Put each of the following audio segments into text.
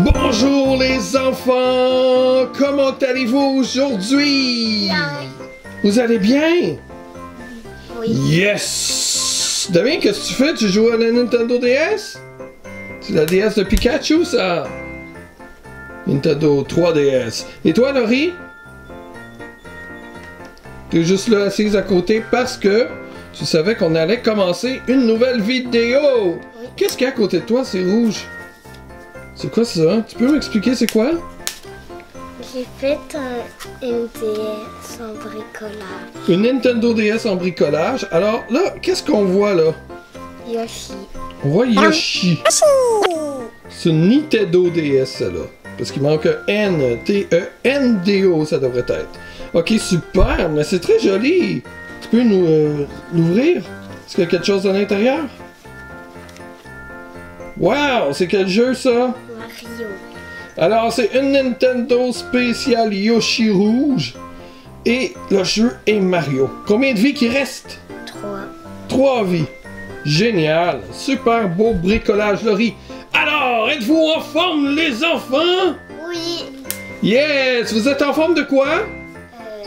Bonjour les enfants! Comment allez-vous aujourd'hui? Vous allez bien? Oui. Yes! Damien, qu'est-ce que tu fais? Tu joues à la Nintendo DS? C'est la DS de Pikachu, ça? Nintendo 3DS. Et toi, Laurie? Tu es juste là assise à côté parce que tu savais qu'on allait commencer une nouvelle vidéo! Oui. Qu'est-ce qu'il y a à côté de toi? C'est rouge. C'est quoi ça? Tu peux m'expliquer c'est quoi? J'ai fait un, une DS en bricolage. Une Nintendo DS en bricolage. Alors là, qu'est-ce qu'on voit là? Yoshi. On voit Yoshi. C'est une Nintendo DS, celle-là. Parce qu'il manque un N. T-E-N-D-O, ça devrait être. Ok, super, mais c'est très joli. Tu peux nous euh, l'ouvrir? Est-ce qu'il y a quelque chose à l'intérieur? Wow, c'est quel jeu ça? Mario. Alors, c'est une Nintendo spéciale Yoshi rouge. Et le jeu est Mario. Combien de vies qui restent? 3. Trois vies. Génial. Super beau bricolage, Laurie. Alors, êtes-vous en forme, les enfants? Oui. Yes! Vous êtes en forme de quoi? Euh,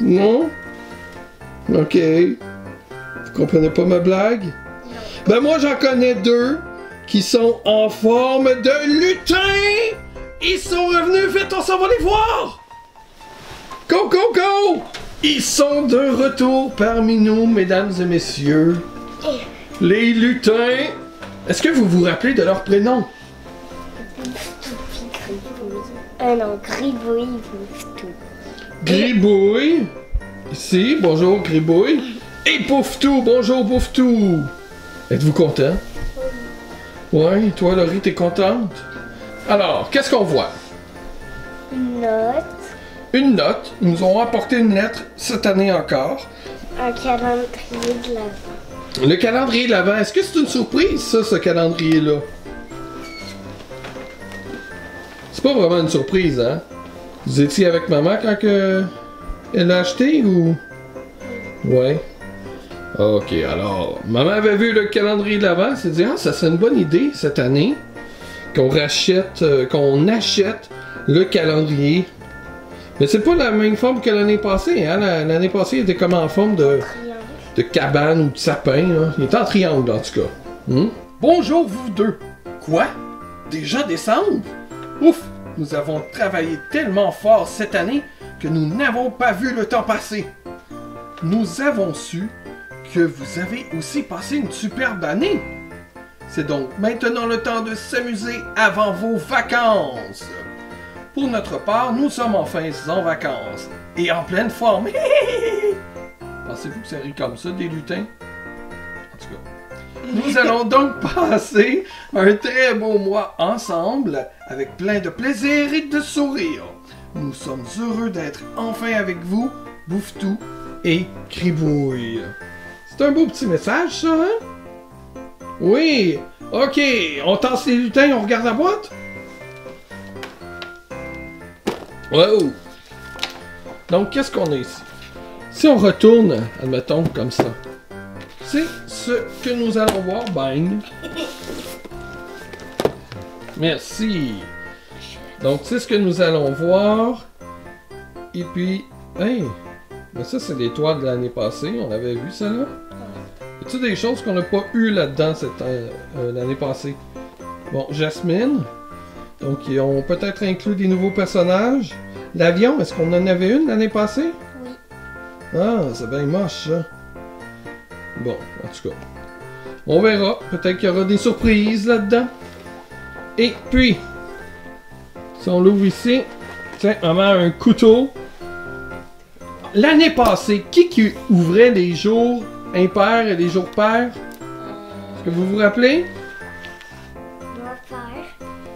Non? Ok. Vous comprenez pas ma blague? Ben moi j'en connais deux qui sont en forme de lutin! Ils sont revenus, vite, on s'en va les voir! Go, go, go! Ils sont de retour parmi nous, mesdames et messieurs. Les lutins! Est-ce que vous vous rappelez de leur prénom? nom gribouille. Gribouille. Ici, bonjour Gribouille. Et Pouftou, bonjour Pouftou. Êtes-vous content? Ouais, et toi Laurie, t'es contente? Alors, qu'est-ce qu'on voit? Une note. Une note. Ils nous ont apporté une lettre cette année encore. Un calendrier de l'avant. Le calendrier de l'Avent, est-ce que c'est une surprise ça, ce calendrier-là? C'est pas vraiment une surprise, hein? Vous étiez avec maman quand que elle l'a acheté ou? Ouais. Ok, alors, maman avait vu le calendrier de l'Avent, elle s'est dit, ah, ça serait une bonne idée cette année qu'on rachète, euh, qu'on achète le calendrier. Mais c'est pas la même forme que l'année passée, hein? La- L'année passée, il était comme en forme de de cabane ou de sapin. Là. Il est en triangle en tout cas. Hmm? Bonjour vous deux. Quoi? Déjà décembre? Ouf! Nous avons travaillé tellement fort cette année que nous n'avons pas vu le temps passer. Nous avons su que vous avez aussi passé une superbe année. C'est donc maintenant le temps de s'amuser avant vos vacances. Pour notre part, nous sommes enfin en vacances et en pleine forme. Pensez-vous que ça rit comme ça, des lutins? En tout cas. Nous allons donc passer un très beau mois ensemble avec plein de plaisir et de sourire. Nous sommes heureux d'être enfin avec vous, Bouffetou et Cribouille. C'est un beau petit message, ça, hein? Oui! Ok, on tasse les lutins, on regarde la boîte? Wow! Donc, qu'est-ce qu'on a ici? Si on retourne, admettons, comme ça, c'est ce que nous allons voir. Bang! Merci! Donc, c'est ce que nous allons voir. Et puis, hey! Mais ça, c'est l'étoile de l'année passée. On avait vu ça là? Y a-t-il des choses qu'on n'a pas eu là-dedans cette euh, euh, l'année passée? Bon, Jasmine. Donc, ils ont peut-être inclus des nouveaux personnages. L'avion, est-ce qu'on en avait une l'année passée? Oui. Ah, c'est bien moche, ça. Bon, en tout cas. On verra. Peut-être qu'il y aura des surprises là-dedans. Et puis, si on l'ouvre ici, tiens, maman a un couteau. L'année passée, qui qui ouvrait les jours impairs et les jours pairs? Est-ce que vous vous rappelez?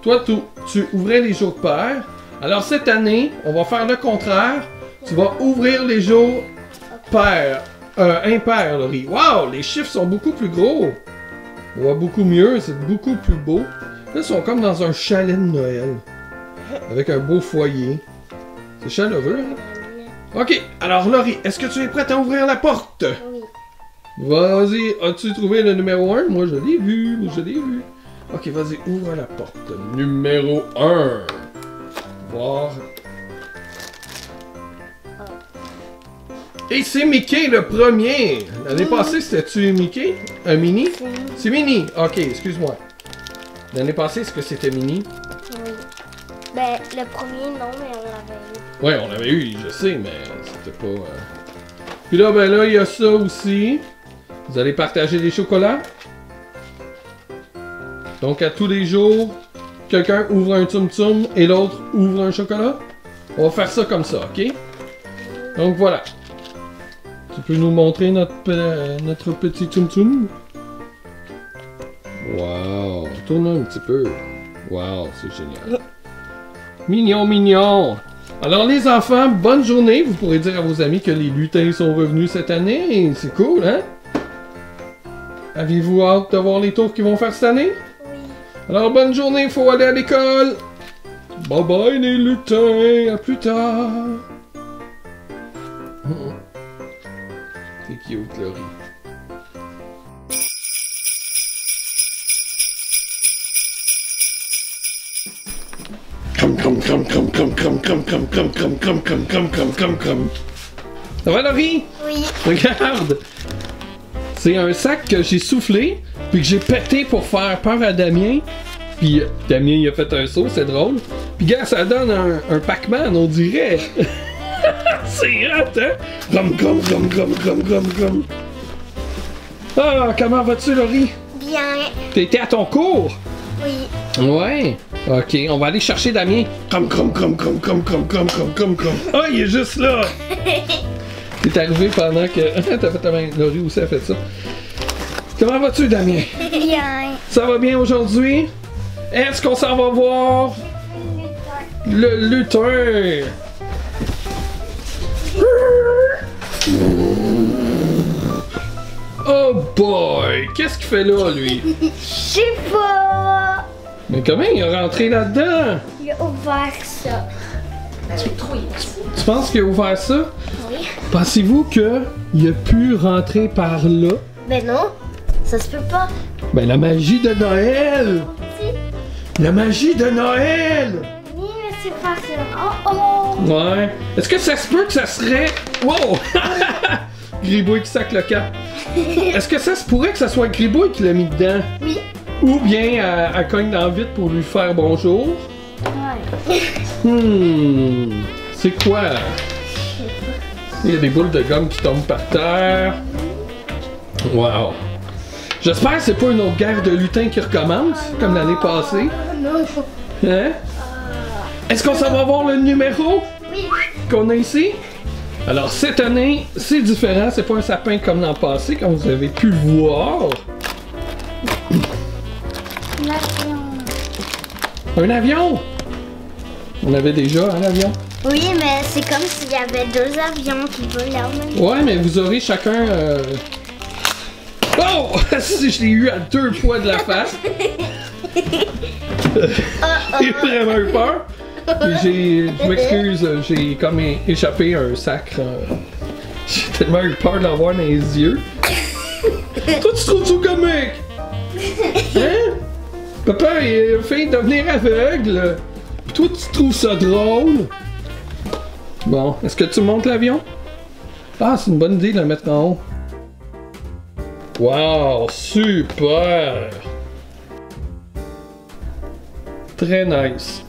Toi, tu, tu ouvrais les jours pairs. Alors cette année, on va faire le contraire. Tu vas ouvrir les jours pair. Euh, impair, Laurie. Wow, les chiffres sont beaucoup plus gros. On voit beaucoup mieux, c'est beaucoup plus beau. Là, ils sont comme dans un chalet de Noël. Avec un beau foyer. C'est chaleureux, hein? Ok, alors Laurie, est-ce que tu es prête à ouvrir la porte? Oui. Vas-y, as-tu trouvé le numéro 1? Moi, je l'ai vu, moi, je l'ai vu. Ok, vas-y, ouvre la porte. Numéro 1. Voir. Et c'est Mickey le premier. L'année passée, c'était-tu Mickey? Un mini? C'est Mini. Ok, excuse-moi. L'année passée, est-ce que c'était Mini? Ben, le premier, non, mais on l'avait eu. Ouais, on l'avait eu, je sais, mais c'était pas. euh. Puis là, ben là, il y a ça aussi. Vous allez partager des chocolats. Donc, à tous les jours, quelqu'un ouvre un Tsum et l'autre ouvre un chocolat. On va faire ça comme ça, ok? Donc voilà. Tu peux nous montrer notre, notre petit Tsum? Wow! Tourne un petit peu. Wow, c'est génial. Mignon, mignon! Alors les enfants, bonne journée. Vous pourrez dire à vos amis que les lutins sont revenus cette année. C'est cool, hein? Avez-vous hâte de voir les tours qu'ils vont faire cette année? Alors bonne journée, il faut aller à l'école. Bye bye les lutins, à plus tard. C'est cute, Laurie. Ça va, Laurie? Oui. Regarde! C'est un sac que j'ai soufflé, puis que j'ai pété pour faire peur à Damien. Puis euh, Damien, il a fait un saut, c'est drôle. Puis gars, ça donne un, un Pac-Man, on dirait. c'est hot, hein? Grom, grom, grom, grom, grom, grom, grom. Ah, comment vas-tu, Laurie? Bien. T'étais à ton cours? Oui. Ouais. Ok, on va aller chercher Damien. Comme, comme, comme, comme, comme, comme, comme, comme, comme, comme. Ah, il est juste là. T'es arrivé pendant que. T'as fait ta main. Laurie aussi a fait ça. Comment vas-tu, Damien? Bien. Ça va bien aujourd'hui? Est-ce qu'on s'en va voir? Le lutin? Oh boy! Qu'est-ce qu'il fait là, lui? Je sais pas. Mais comment il est rentré là-dedans? Il a ouvert ça. Tu penses qu'il a ouvert ça? Oui. Pensez-vous qu'il a pu rentrer par là? Ben non. Ça se peut pas. Ben la magie de Noël! La magie de Noël! Oui, mais c'est pas ça. Oh oh. Ouais. Est-ce que ça se peut que ça serait? Wow! Gribouille qui sac le cap. Est-ce que ça se pourrait que ça soit Gribouille qui l'a mis dedans? Oui. Ou bien elle, elle cogne dans vite pour lui faire bonjour? Ouais. Hmm. C'est quoi? Il y a des boules de gomme qui tombent par terre. Wow. J'espère que c'est pas une autre guerre de lutins qui recommence, comme l'année passée. Oh non. Hein? Est-ce qu'on s'en va voir le numéro Oui. qu'on a ici? Alors cette année, c'est différent, c'est pas un sapin comme l'an passé, comme vous avez pu le Un avion! On avait déjà un avion. Oui, mais c'est comme s'il y avait deux avions qui volaient en même temps. Ouais, mais vous aurez chacun. euh, Oh! Si je l'ai eu à deux poids de la face. J'ai vraiment eu peur. Je m'excuse, j'ai comme échappé un sacre. euh, J'ai tellement eu peur de l'avoir dans les yeux. Toi, tu trouves ça comique? Hein? Papa il fait devenir aveugle. Puis toi, tu trouves ça drôle? Bon, est-ce que tu montes l'avion? Ah, c'est une bonne idée de le mettre en haut. Wow, super! Très nice.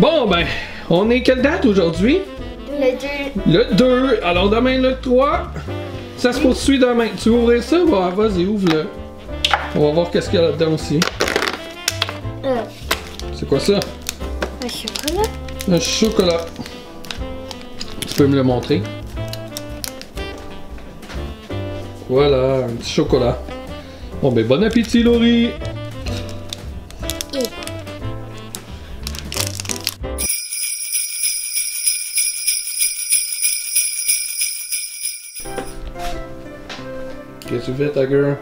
Bon, ben, on est quelle date aujourd'hui? Le deux. Le 2. Alors demain, le 3. Ça se poursuit demain. Tu veux ouvrir ça? Bah, vas-y, ouvre-le. On va voir qu'est-ce qu'il y a là-dedans aussi. Euh, C'est quoi ça? un chocolat. Un chocolat. Tu peux me le montrer? Voilà, un petit chocolat. Bon, ben, bon appétit, Laurie! Qu'est-ce que tu fais, ta gueule?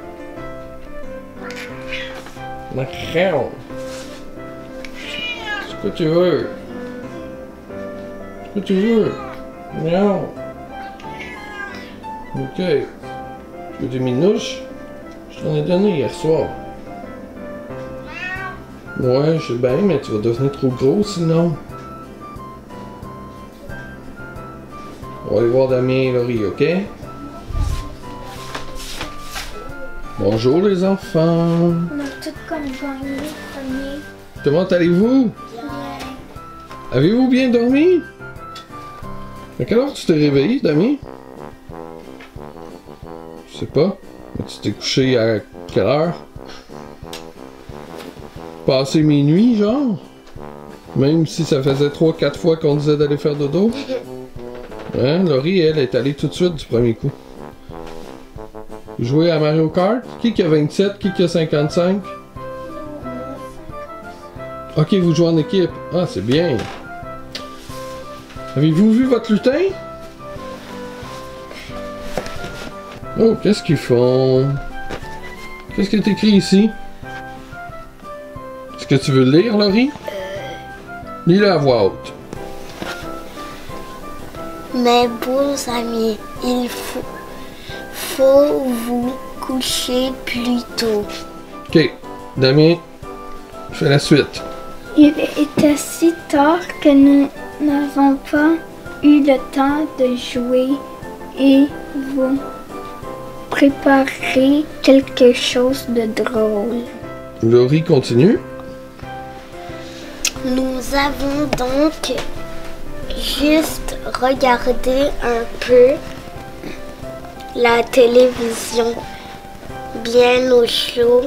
Macaron. Ce que tu veux. Ce que tu veux. Non. Ok. Tu veux des minouches? Je t'en ai donné hier soir. Ouais, je sais bien, mais tu vas devenir trop gros sinon. On va aller voir Damien et Laurie, ok? Bonjour les enfants. On a tout comme gagné premier. Comment allez-vous? Avez-vous bien dormi? À quelle heure tu t'es réveillé, Damien? Je sais pas. Tu t'es couché à quelle heure? Passé minuit, genre? Même si ça faisait 3-4 fois qu'on disait d'aller faire dodo? Hein? Laurie, elle, est allée tout de suite du premier coup. Jouer à Mario Kart? Qui qui a 27? Qui qui a 55? Ok, vous jouez en équipe. Ah, c'est bien. Avez-vous vu votre lutin? Oh, qu'est-ce qu'ils font? Qu'est-ce qui est écrit ici? Est-ce que tu veux le lire, Laurie? Lis-le à voix haute. Mes beaux amis, il faut, faut vous coucher plus tôt. Ok, Damien, fais la suite. Il était si tard que nous n'avons pas eu le temps de jouer et vous préparer quelque chose de drôle. Laurie continue. Nous avons donc juste regardé un peu la télévision bien au chaud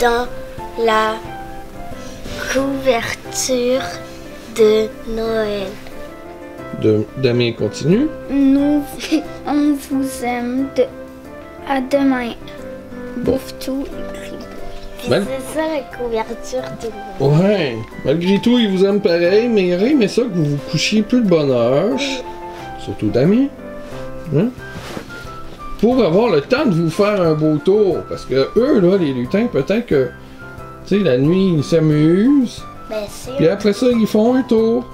dans la couverture de Noël. De, Damien continue. Nous, on vous aime. De, à demain. Bouffe tout. Puis Ben- c'est ça la couverture de Noël. Ouais, malgré tout, il vous aime pareil, mais il aurait aimé ça que vous vous couchiez plus de bonne heure. Surtout Damien. Hein? Pour avoir le temps de vous faire un beau tour. Parce que eux, là, les lutins, peut-être que, tu sais, la nuit, ils s'amusent. Ben c'est Puis après ça, ils font un tour.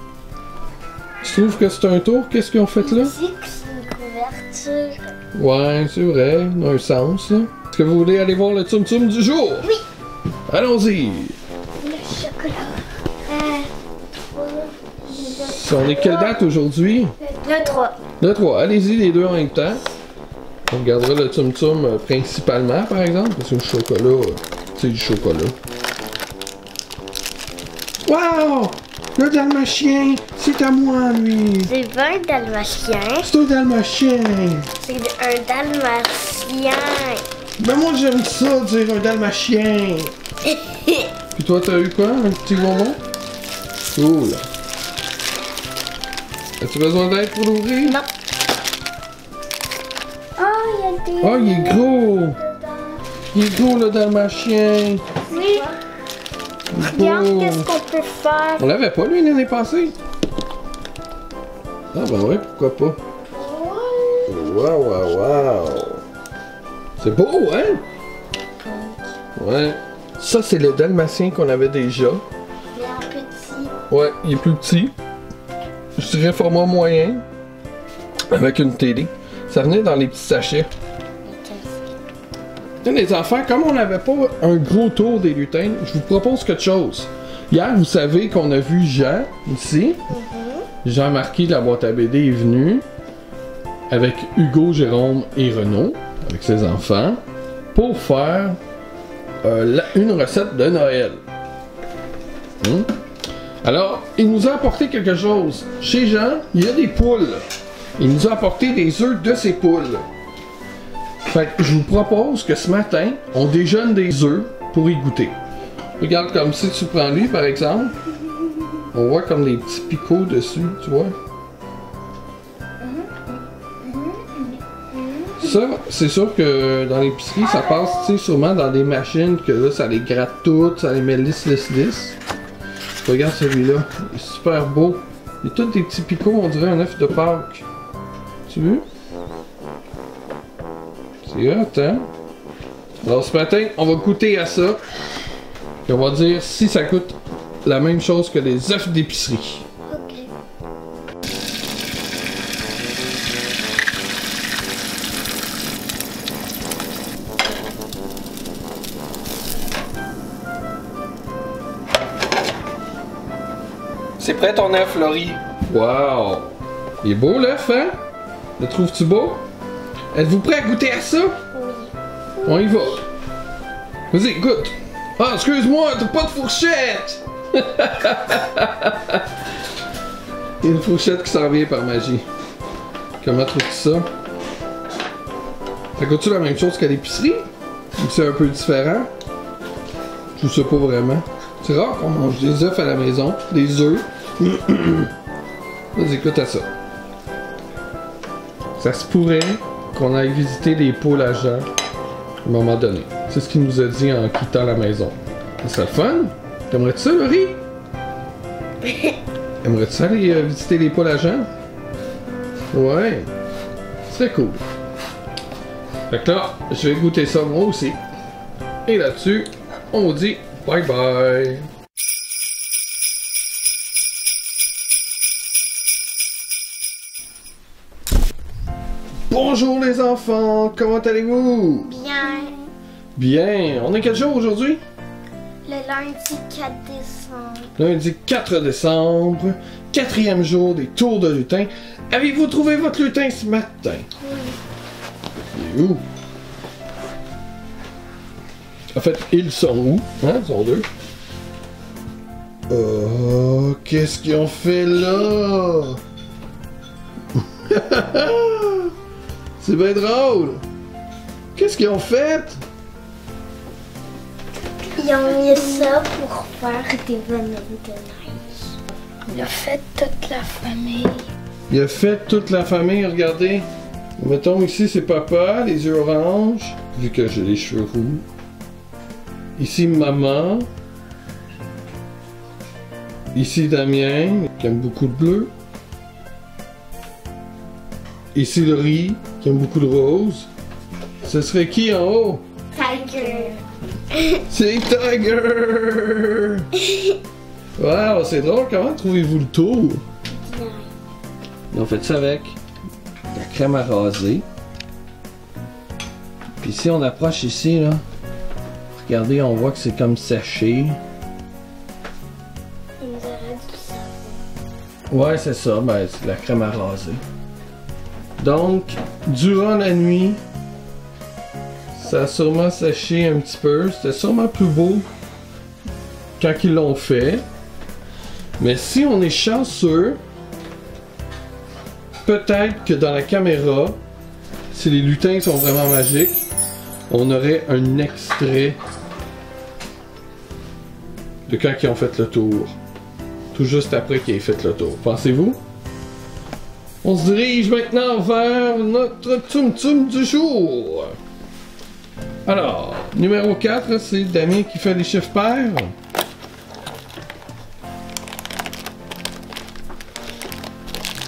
Tu trouves que c'est un tour? Qu'est-ce qu'ils ont fait là? c'est une couverture. Ouais, c'est vrai, dans un sens, là. Est-ce que vous voulez aller voir le Tsum Tsum du jour? Oui. Allons-y! Le chocolat. Euh, On est quelle date aujourd'hui? le 3. Le 3. Allez-y les deux en même temps. On regardera le Tsum Tsum euh, principalement, par exemple, parce que le chocolat, euh, c'est du chocolat. Wow! Le dalmatien, c'est à moi, lui! C'est pas un dalmatien, C'est un dalmatien! c'est un dalmatien. Ben moi j'aime ça, dire un dalmatien! Puis toi, t'as eu quoi? Un petit bonbon? Cool! As-tu besoin d'aide pour l'ouvrir? Non. Oh, il y a des. Oh, il est gros! Il est gros, le dalmatien! Oui, Il est regarde beau. qu'est-ce qu'on peut faire? On l'avait pas, lui, l'année passée? Ah, ben ouais, pourquoi pas? Waouh, waouh, waouh! C'est beau, hein? Ouais. Ça, c'est le dalmatien qu'on avait déjà. Mais en petit. Ouais, il est plus petit. Je dirais format moyen. Avec une télé. Ça venait dans les petits sachets. Les enfants, comme on n'avait pas un gros tour des lutins, je vous propose quelque chose. Hier, vous savez qu'on a vu Jean ici. Jean Marquis de la boîte à BD est venu avec Hugo, Jérôme et Renaud, avec ses enfants, pour faire euh, la- une recette de Noël. Hmm? Alors, il nous a apporté quelque chose. Chez Jean, il y a des poules. Il nous a apporté des œufs de ces poules. Fait que je vous propose que ce matin, on déjeune des œufs pour y goûter. Regarde comme si tu prends lui par exemple. On voit comme des petits picots dessus, tu vois. Ça, c'est sûr que dans l'épicerie, ça passe, sûrement dans des machines que là, ça les gratte toutes, ça les met lisse, lisse, lisse. Regarde celui-là, il est super beau. Il a tous des petits picots, on dirait un œuf de Pâques. Tu veux? C'est hot, hein? Alors ce matin, on va goûter à ça. Et on va dire si ça coûte la même chose que les œufs d'épicerie. Ok. C'est prêt ton œuf, Laurie? Wow! Il est beau l'œuf, hein? Le trouves-tu beau? Êtes-vous prêt à goûter à ça? Oui. On y va. Vas-y, goûte. Ah, excuse-moi, t'as pas de fourchette! Il y a une fourchette qui s'en vient par magie. Comment trouves-tu ça? Ça coûte-tu la même chose qu'à l'épicerie? Ou c'est un peu différent? Je sais pas vraiment. C'est rare qu'on mange des œufs à la maison. Des œufs. Vas-y, écoute à ça. Ça se pourrait qu'on aille visiter les poules à Jean à un moment donné. C'est ce qu'il nous a dit en quittant la maison. C'est le fun? T'aimerais-tu ça, Laurie? Aimerais-tu ça aller euh, visiter les poules à Jean? Ouais. C'est cool. Fait que là, je vais goûter ça moi aussi. Et là-dessus, on vous dit bye bye. Bonjour les enfants, comment allez-vous? Bien. Bien, on est quel jour aujourd'hui? Le lundi 4 décembre. Lundi 4 décembre, quatrième jour des tours de lutin. Avez-vous trouvé votre lutin ce matin? Oui. Il est où? En fait, ils sont où? Hein? Ils sont deux. Oh, qu'est-ce qu'ils ont fait là? C'est bien drôle! Qu'est-ce qu'ils ont fait? Ils ont mis ça pour faire des bonhommes de neige. Il a fait toute la famille. Il a fait toute la famille, regardez. Mettons ici c'est papa, les yeux oranges, vu que j'ai les cheveux roux. Ici maman. Ici Damien, qui aime beaucoup le bleu. Ici Laurie, qui aime beaucoup le rose. Ce serait qui en haut? Tiger. C'est Tiger! Wow, c'est drôle, comment trouvez-vous le tour? Bien. On fait ça avec la crème à raser. Puis si on approche ici, là, regardez, on voit que c'est comme séché. Ils. Ouais, c'est ça, ben, c'est de la crème à raser. Donc, durant la nuit, ça a sûrement séché un petit peu. C'était sûrement plus beau quand ils l'ont fait. Mais si on est chanceux, peut-être que dans la caméra, si les lutins sont vraiment magiques, on aurait un extrait de quand ils ont fait le tour. Tout juste après qu'ils aient fait le tour. Pensez-vous? On se dirige maintenant vers notre Tum Tum du jour. Alors, numéro 4, c'est Damien qui fait les chiffres pairs.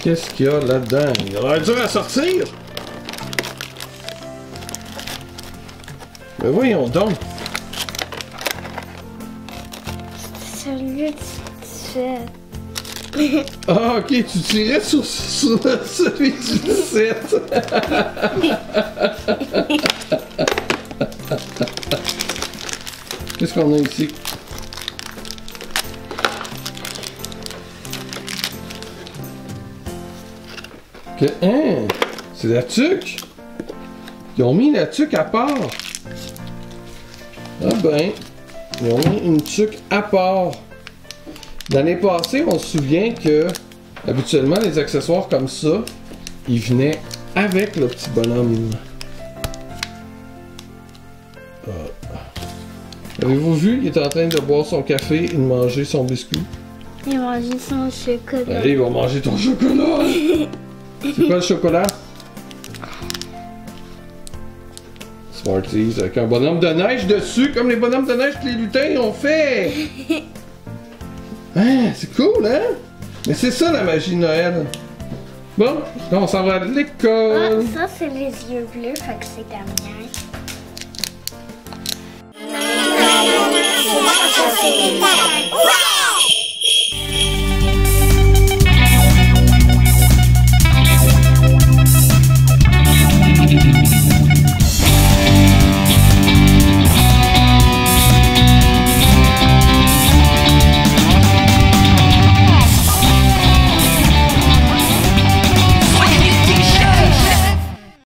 Qu'est-ce qu'il y a là-dedans? Il a l'air dur à sortir! Mais voyons donc! Celui du 17. Ah, ok, tu tirais sur, sur celui du 17. Qu'est-ce qu'on a ici? Que, hein? C'est la tuque? Ils ont mis la tuque à part. Ah ben, ils ont mis une tuque à part. L'année passée, on se souvient que habituellement les accessoires comme ça, ils venaient avec le petit bonhomme. Ah. Avez-vous vu, il est en train de boire son café et de manger son biscuit? Il a mangé son chocolat. Allez, il va manger ton chocolat. C'est quoi le chocolat? Smarties avec un bonhomme de neige dessus, comme les bonhommes de neige que les lutins ont fait. Hein, c'est cool, hein? Mais c'est ça la magie de Noël. Bon, on s'en va à Ah, l'école. ça, c'est les yeux bleus, fait que c'est mère.